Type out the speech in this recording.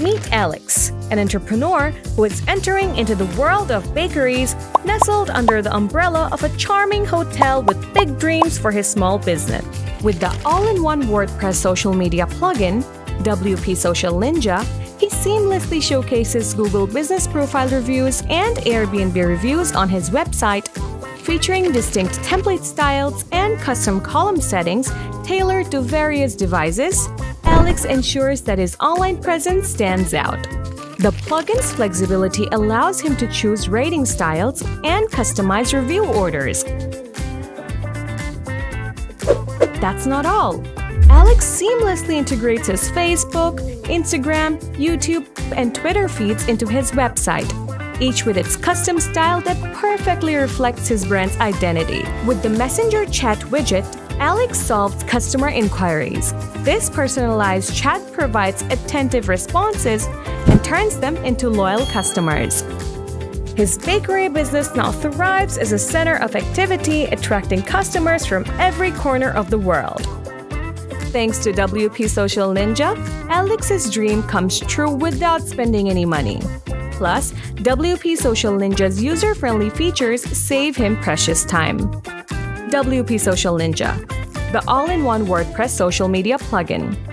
Meet Alex, an entrepreneur who is entering into the world of bakeries, nestled under the umbrella of a charming hotel with big dreams for his small business. With the all in one WordPress social media plugin, WP Social Ninja, he seamlessly showcases Google Business Profile reviews and Airbnb reviews on his website, featuring distinct template styles and custom column settings tailored to various devices. Alex ensures that his online presence stands out. The plugin's flexibility allows him to choose rating styles and customize review orders. That's not all. Alex seamlessly integrates his Facebook, Instagram, YouTube, and Twitter feeds into his website, each with its custom style that perfectly reflects his brand's identity. With the Messenger chat widget, Alex solves customer inquiries. This personalized chat provides attentive responses and turns them into loyal customers. His bakery business now thrives as a center of activity, attracting customers from every corner of the world. Thanks to WP Social Ninja, Alex's dream comes true without spending any money. Plus, WP Social Ninja's user friendly features save him precious time. WP Social Ninja, the all in one WordPress social media plugin.